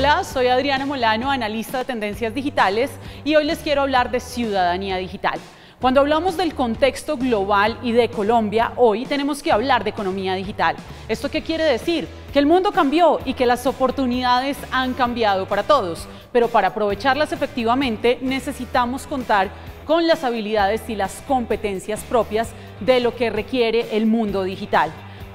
Hola, soy Adriana Molano, analista de tendencias digitales y hoy les quiero hablar de ciudadanía digital. Cuando hablamos del contexto global y de Colombia, hoy tenemos que hablar de economía digital. ¿Esto qué quiere decir? Que el mundo cambió y que las oportunidades han cambiado para todos, pero para aprovecharlas efectivamente necesitamos contar con las habilidades y las competencias propias de lo que requiere el mundo digital.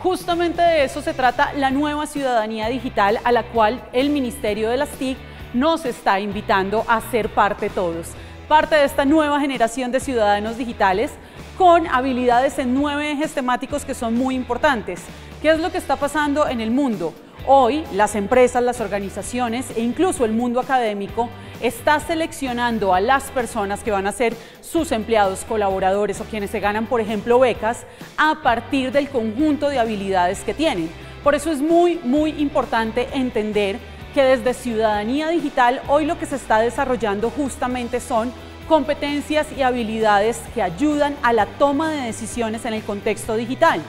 Justamente de eso se trata la nueva ciudadanía digital a la cual el Ministerio de las TIC nos está invitando a ser parte todos. Parte de esta nueva generación de ciudadanos digitales con habilidades en nueve ejes temáticos que son muy importantes. ¿Qué es lo que está pasando en el mundo? Hoy las empresas, las organizaciones e incluso el mundo académico está seleccionando a las personas que van a ser sus empleados, colaboradores o quienes se ganan, por ejemplo, becas, a partir del conjunto de habilidades que tienen. Por eso es muy, muy importante entender que desde Ciudadanía Digital hoy lo que se está desarrollando justamente son competencias y habilidades que ayudan a la toma de decisiones en el contexto digital.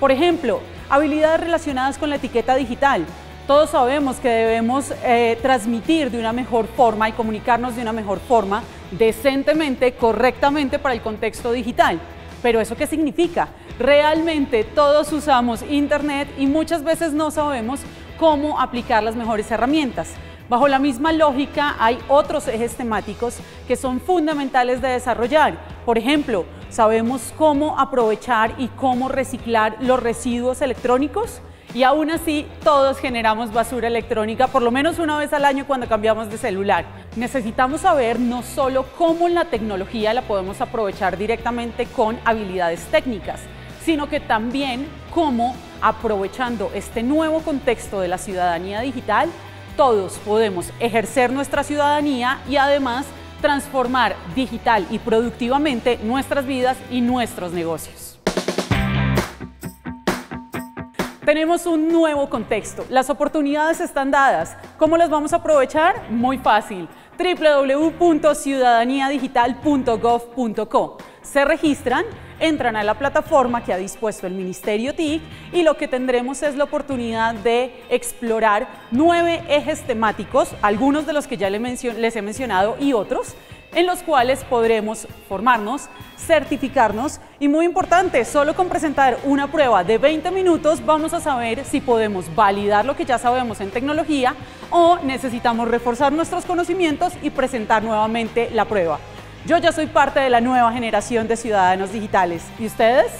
Por ejemplo, habilidades relacionadas con la etiqueta digital, todos sabemos que debemos eh, transmitir de una mejor forma y comunicarnos de una mejor forma, decentemente, correctamente para el contexto digital. Pero ¿eso qué significa? Realmente todos usamos Internet y muchas veces no sabemos cómo aplicar las mejores herramientas. Bajo la misma lógica hay otros ejes temáticos que son fundamentales de desarrollar. Por ejemplo, sabemos cómo aprovechar y cómo reciclar los residuos electrónicos y aún así todos generamos basura electrónica por lo menos una vez al año cuando cambiamos de celular. Necesitamos saber no solo cómo la tecnología la podemos aprovechar directamente con habilidades técnicas, sino que también cómo aprovechando este nuevo contexto de la ciudadanía digital, todos podemos ejercer nuestra ciudadanía y además transformar digital y productivamente nuestras vidas y nuestros negocios. Tenemos un nuevo contexto. Las oportunidades están dadas. ¿Cómo las vamos a aprovechar? Muy fácil. www.ciudadaniyadigital.gov.co. Se registran, entran a la plataforma que ha dispuesto el Ministerio TIC y lo que tendremos es la oportunidad de explorar nueve ejes temáticos, algunos de los que ya les he mencionado y otros, en los cuales podremos formarnos, certificarnos y muy importante, solo con presentar una prueba de 20 minutos vamos a saber si podemos validar lo que ya sabemos en tecnología o necesitamos reforzar nuestros conocimientos y presentar nuevamente la prueba. Yo ya soy parte de la nueva generación de ciudadanos digitales. ¿Y ustedes?